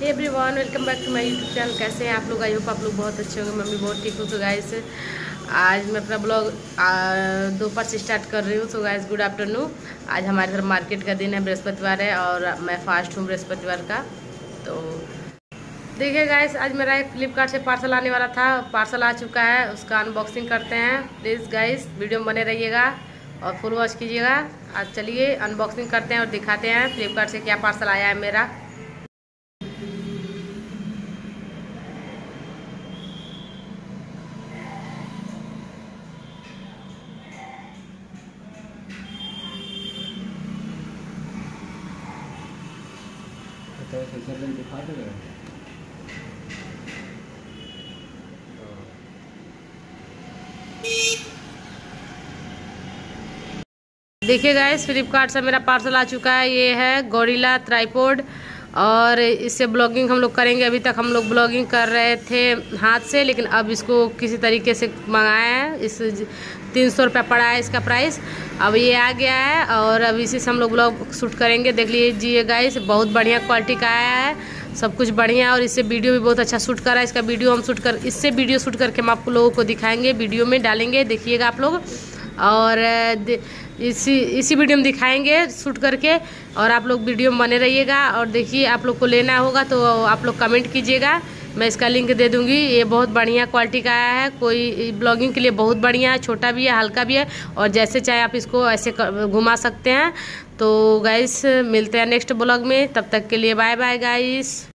Everyone welcome back to my YouTube channel कैसे हैं आप लोग? आई होप आप लोग बहुत अच्छे होंगे। मम्मी बहुत ठीक हूँ। तो गाइस आज मैं अपना ब्लॉग दोपहर से स्टार्ट कर रही हूँ। तो गाइस गुड आफ्टरनून आज हमारे घर मार्केट का दिन है, बृहस्पतिवार है और मैं फास्ट हूँ बृहस्पतिवार का। तो देखिए गाइस आज मेरा एक फ्लिपकार्ट से पार्सल आने वाला था। पार्सल आ चुका है। उसका अनबॉक्सिंग करते हैं। प्लीज़ गाइस वीडियो में बने रहिएगा और फुल वॉच कीजिएगा। आज चलिए अनबॉक्सिंग करते हैं और दिखाते हैं फ्लिपकार्ट से क्या पार्सल आया है मेरा। दिखा दे रहे देखिए गाइस फ्लिपकार्ट से मेरा पार्सल आ चुका है। ये है गोरिला ट्राईपोड और इससे ब्लॉगिंग हम लोग करेंगे। अभी तक हम लोग ब्लॉगिंग कर रहे थे हाथ से, लेकिन अब इसको किसी तरीके से मंगाया है। इस तीन सौ रुपया पड़ा है इसका प्राइस अब ये आ गया है और अब इसी से हम लोग ब्लॉग शूट करेंगे। देख लीजिए गाइस बहुत बढ़िया क्वालिटी का आया है। सब कुछ बढ़िया और इससे वीडियो भी बहुत अच्छा शूट करा है। इसका वीडियो हम शूट कर इससे वीडियो शूट करके हम आप लोगों को दिखाएँगे वीडियो में डालेंगे। देखिएगा आप लोग। और इसी इसी वीडियो में दिखाएँगे शूट करके और आप लोग वीडियो में बने रहिएगा और देखिए आप लोग को लेना होगा तो आप लोग कमेंट कीजिएगा। मैं इसका लिंक दे दूँगी। ये बहुत बढ़िया क्वालिटी का आया है। कोई ब्लॉगिंग के लिए बहुत बढ़िया है, छोटा भी है, हल्का भी है और जैसे चाहे आप इसको ऐसे घुमा सकते हैं। तो गाइस मिलते हैं नेक्स्ट ब्लॉग में। तब तक के लिए बाय बाय गाइस